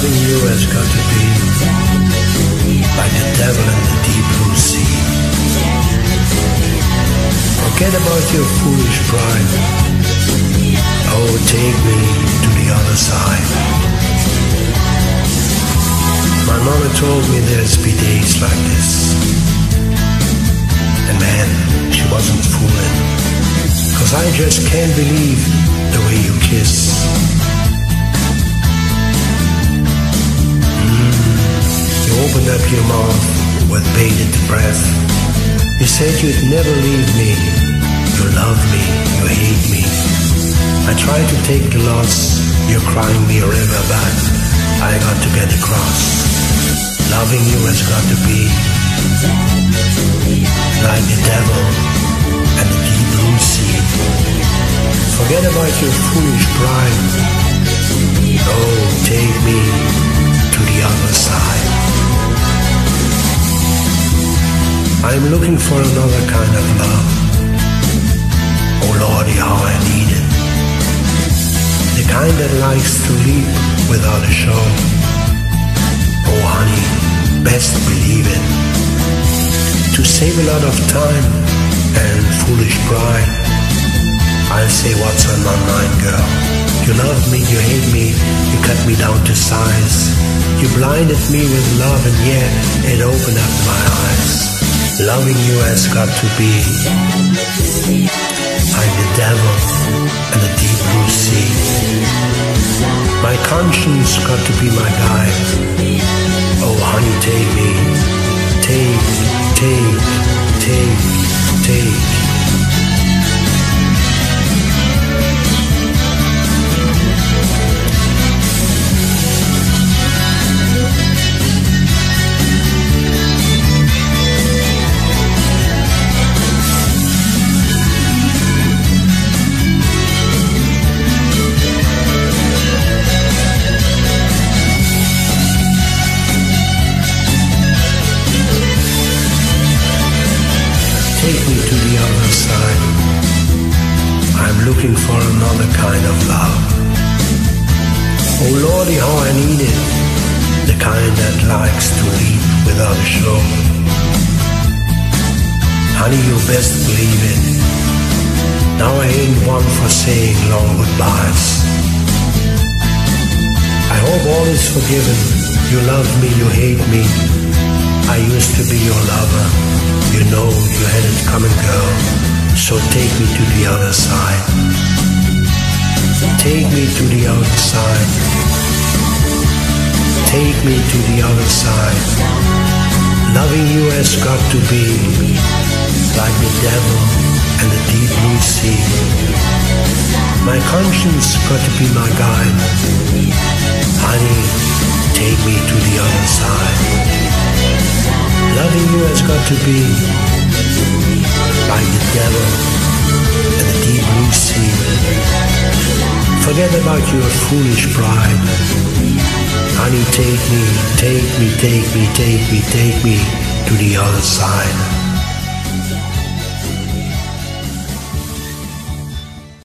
Loving you has got to be like the devil in the deep blue sea. Forget about your foolish pride. Oh, take me to the other side. My mama told me there's be days like this. And man, she wasn't fooling. Cause I just can't believe the way you kiss. Up your mouth with bated breath. You said you'd never leave me. You love me, you hate me. I tried to take the loss. You're crying me a river, but I got to get across. Loving you has got to be like the devil and the deep blue sea. Forget about your foolish I'm looking for another kind of love. Oh Lordy, how I need it. The kind that likes to leap without a show. Oh honey, best believe it. To save a lot of time and foolish pride, I'll say what's on my mind, girl. You love me, you hate me, you cut me down to size. You blinded me with love and yet it opened up my eyes. Loving you has got to be like the devil and the deep blue sea. My conscience got to be my guide. Oh, honey, take me, take, take, take, take. Take me to the other side. I'm looking for another kind of love. Oh Lordy, how I need it. The kind that likes to leap without a show. Honey, you best believe it. Now I ain't one for saying long goodbyes. I hope all is forgiven. You love me, you hate me. I used to be your lover. You know you had it coming, girl. So take me to the other side. Take me to the other side. Take me to the other side. Loving you has got to be like the devil and the deep blue sea. My conscience got to be my guide. Honey, take me to the other side. Got to be like the devil and the deep blue sea. Forget about your foolish pride. Honey, take me, take me, take me, take me, take me to the other side.